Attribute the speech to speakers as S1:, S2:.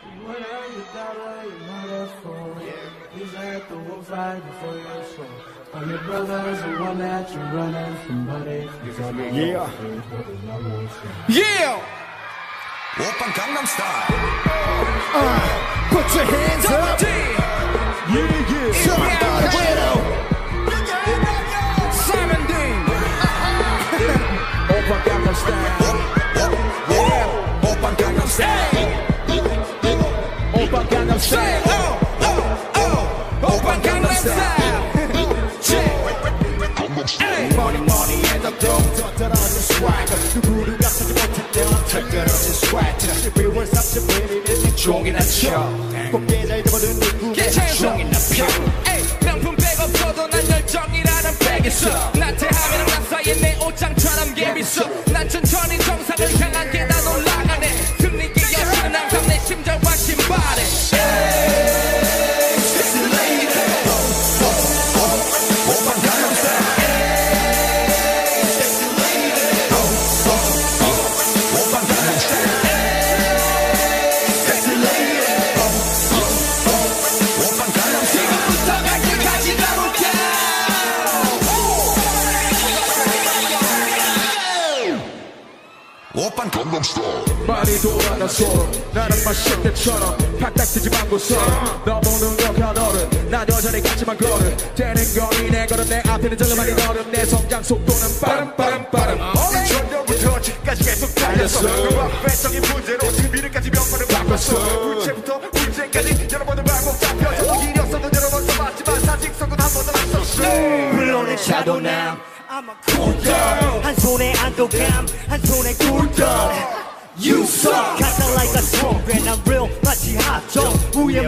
S1: When I get that way, you know. Yeah. He's at the wolf fight before your soul. All your brothers are one that you're running from, buddy.
S2: Yeah.
S3: Yeah!
S4: Open Gangnam Style. Uh,
S2: put your hands up.
S3: 오빠 강남 스타일. Oh, oh, oh. 오빠 강남 스타일. Check. Hey.
S2: 머리 머리에다 똥 떨어진 swagger 누구를 갖추지 못할 때와 털떨어진 swagger 12월 31일에 종이나 쳐 곱게 잘 접어든 누구의
S3: 괜찮았어.
S2: 종이나 펴
S3: 에이, 명품 백 없어도 난 열정이라는 백 있어 나태하면 나 사이에 내 옷장처럼
S4: 오빤 강남스타일
S3: 많이 돌아가서 나는 마실 때처럼 팍딱 트지 말고서 너무 능력한 어른. 난 여전히 같지만 걸음. 되는 거니 내 걸음. 내 앞에는 절로만이 걸음 내 성장 속도는 빠름 빠름 빠름.
S2: 전부터 지금까지 계속 달렸어 그 앞에적인 문제로 지금 미래까지 몇 번을 바꿨어. 울체부터 울제까지 여러 번을 반복 잡혀서 일이 없어도 여러 번 써봤지만 사직서는 한 번도 안 썼어.
S5: 물론의 차도 남 I'm a cool dog 한 손에 안도감 한 손에 You suck 가사 like a song and I'm real 마치 핫정 우에